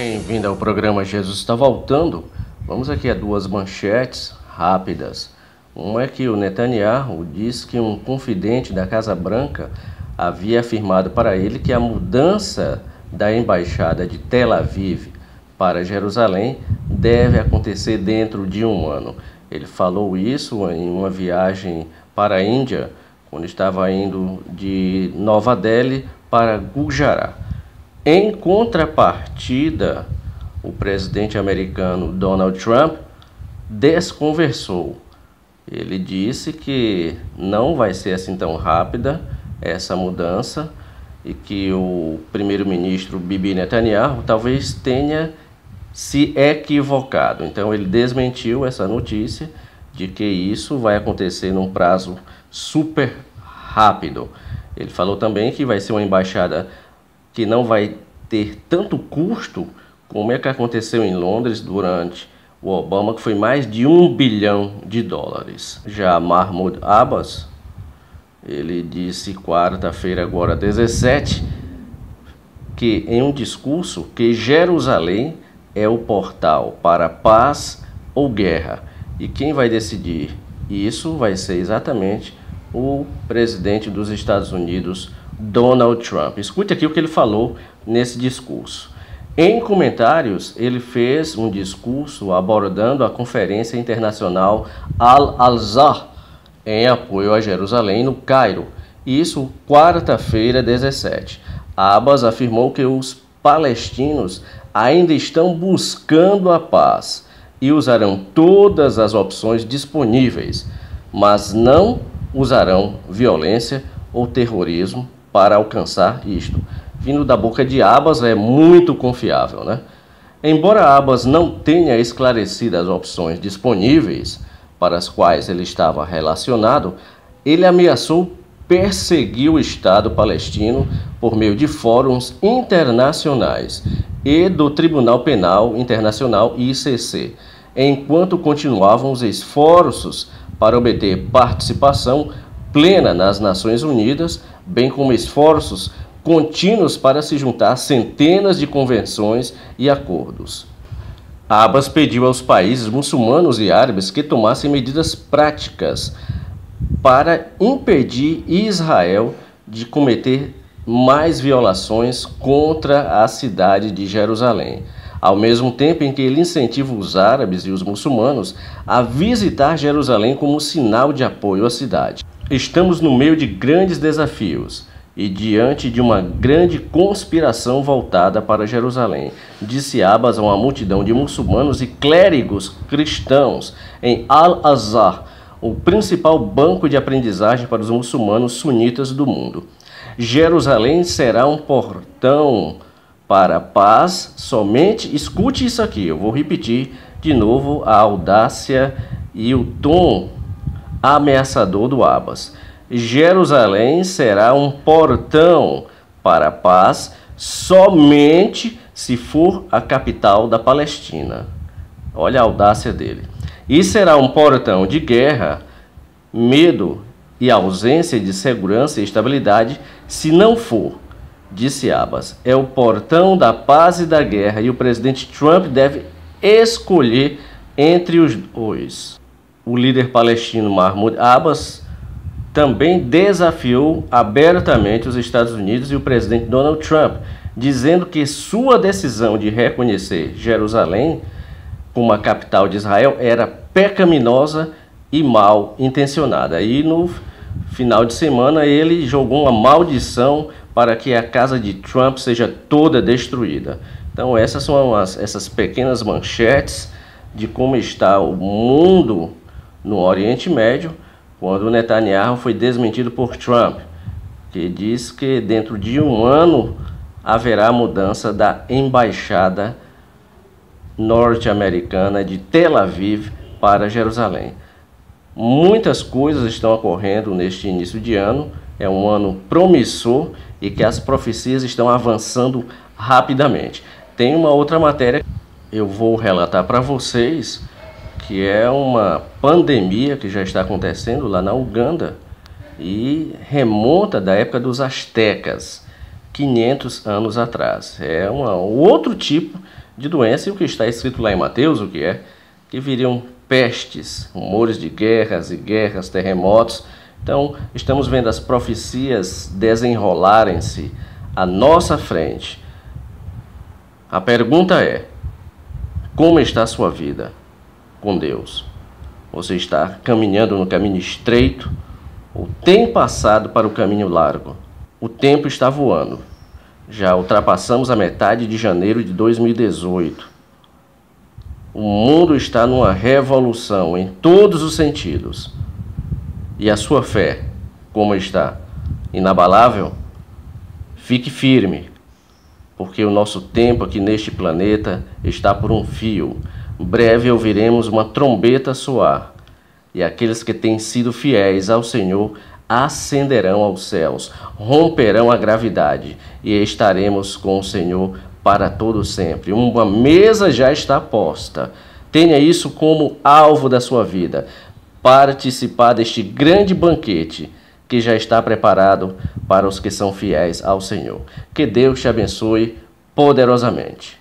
Bem-vindo ao programa Jesus está voltando. Vamos aqui a duas manchetes rápidas. Uma é que o Netanyahu diz que um confidente da Casa Branca havia afirmado para ele que a mudança da embaixada de Tel Aviv para Jerusalém deve acontecer dentro de um ano. Ele falou isso em uma viagem para a Índia, quando estava indo de Nova Delhi para Gujarat. Em contrapartida, o presidente americano Donald Trump desconversou. Ele disse que não vai ser assim tão rápida essa mudança e que o primeiro-ministro Bibi Netanyahu talvez tenha se equivocado. Então ele desmentiu essa notícia de que isso vai acontecer num prazo super rápido. Ele falou também que vai ser uma embaixada que não vai ter tanto custo como é que aconteceu em Londres durante o Obama, que foi mais de um bilhão de dólares. Já Mahmoud Abbas, ele disse quarta-feira, agora 17, que em um discurso que Jerusalém é o portal para paz ou guerra. E quem vai decidir isso vai ser exatamente o presidente dos Estados Unidos, Donald Trump. Escute aqui o que ele falou nesse discurso. Em comentários, ele fez um discurso abordando a Conferência Internacional Al-Azhar em apoio a Jerusalém, no Cairo. Isso quarta-feira, 17. Abbas afirmou que os palestinos ainda estão buscando a paz e usarão todas as opções disponíveis, mas não usarão violência ou terrorismo para alcançar isto. Vindo da boca de Abas é muito confiável, né? Embora Abas não tenha esclarecido as opções disponíveis para as quais ele estava relacionado, ele ameaçou perseguir o Estado palestino por meio de fóruns internacionais e do Tribunal Penal Internacional ICC, enquanto continuavam os esforços para obter participação plena nas Nações Unidas, bem como esforços contínuos para se juntar centenas de convenções e acordos. Abbas pediu aos países muçulmanos e árabes que tomassem medidas práticas para impedir Israel de cometer mais violações contra a cidade de Jerusalém ao mesmo tempo em que ele incentiva os árabes e os muçulmanos a visitar Jerusalém como sinal de apoio à cidade. Estamos no meio de grandes desafios e diante de uma grande conspiração voltada para Jerusalém, disse Abbas a uma multidão de muçulmanos e clérigos cristãos em Al-Azhar, o principal banco de aprendizagem para os muçulmanos sunitas do mundo. Jerusalém será um portão para a paz somente. Escute isso aqui, eu vou repetir de novo a audácia e o tom ameaçador do Abas. Jerusalém será um portão para a paz somente se for a capital da Palestina. Olha a audácia dele. E será um portão de guerra, medo e ausência de segurança e estabilidade se não for disse Abbas, é o portão da paz e da guerra e o presidente Trump deve escolher entre os dois. O líder palestino Mahmoud Abbas também desafiou abertamente os Estados Unidos e o presidente Donald Trump, dizendo que sua decisão de reconhecer Jerusalém como a capital de Israel era pecaminosa e mal intencionada. E no final de semana ele jogou uma maldição para que a casa de Trump seja toda destruída. Então essas são as, essas pequenas manchetes de como está o mundo no Oriente Médio quando Netanyahu foi desmentido por Trump, que diz que dentro de um ano haverá mudança da embaixada norte-americana de Tel Aviv para Jerusalém. Muitas coisas estão ocorrendo neste início de ano, é um ano promissor e que as profecias estão avançando rapidamente. Tem uma outra matéria eu vou relatar para vocês que é uma pandemia que já está acontecendo lá na Uganda e remonta da época dos astecas, 500 anos atrás. É um outro tipo de doença e o que está escrito lá em Mateus, o que é? Que viriam pestes, rumores de guerras e guerras, terremotos. Então, estamos vendo as profecias desenrolarem-se à nossa frente. A pergunta é: como está a sua vida com Deus? Você está caminhando no caminho estreito ou tem passado para o caminho largo? O tempo está voando. Já ultrapassamos a metade de janeiro de 2018. O mundo está numa revolução em todos os sentidos. E a sua fé, como está? Inabalável? Fique firme, porque o nosso tempo aqui neste planeta está por um fio. Breve ouviremos uma trombeta soar, e aqueles que têm sido fiéis ao Senhor ascenderão aos céus, romperão a gravidade e estaremos com o Senhor para todo sempre. Uma mesa já está posta. Tenha isso como alvo da sua vida. Participar deste grande banquete que já está preparado para os que são fiéis ao Senhor. Que Deus te abençoe poderosamente.